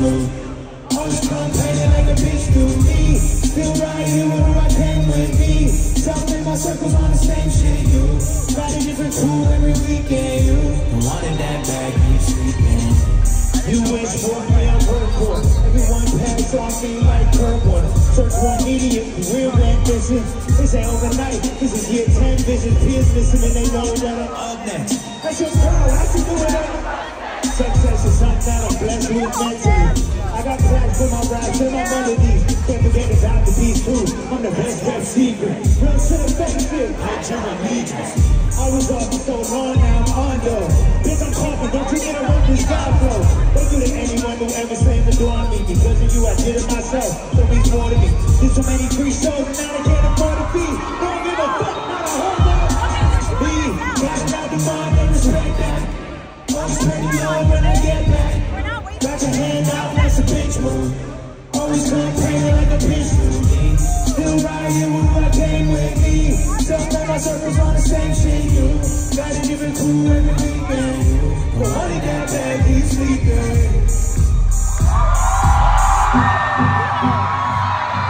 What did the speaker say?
move. Always come like a bitch do me. Still right here with who I came with me. Stop in my circles on the same shit, you. Got a different crew every weekend, you. Wanted that bag, you sleeping. You wish for me, I'm workhorse. Everyone pass off me like Kirkwood. Search one idiot, real ambition. This ain't overnight, this is year 10 vision. Peers missing and they know that I'm up next. That's your girl, how she do it? Success is something that I'm blessed with mentally. Secret. Real to the benefit, hide your allegiance. I was up so long, now I'm under. Bitch, I'm coughing, don't you interrupt this God flow. Don't do to anyone who ever claimed to on me. Because of you, I did it myself. So be more to me. There's so many free shows, and now I can't afford a fee. Don't give a fuck, not a whole lot. Me, got out the mind and respect that. I'm spreading love when I get back. Got your hand out, that's a bitch move. Always praying like a bitch move still riding with my pain with me. Sometimes my circles on the same shit. You gotta give it to everything, man. But honey that back, he's sleeping.